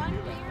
one pair.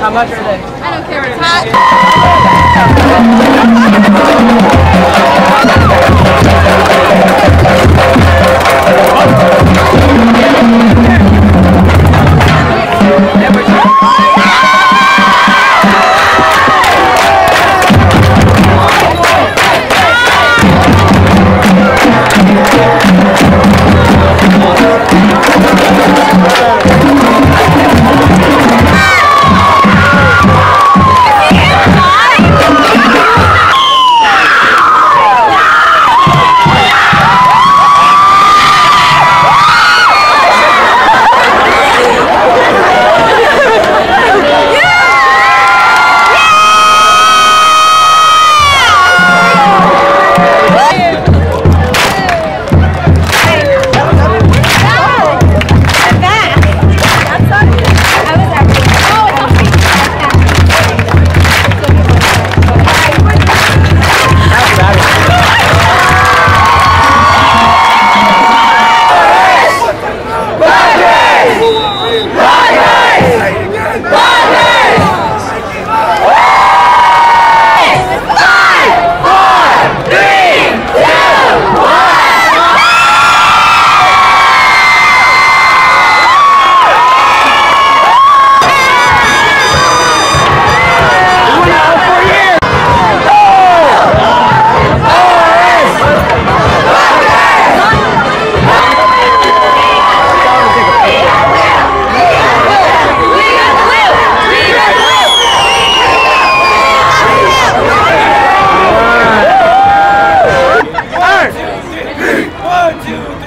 How much are they? I don't care. It's.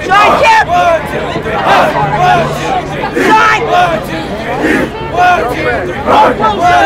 Side chip! One, two, three, one, one, two, three. Side! One, two, three, one, two, three. One, two, three.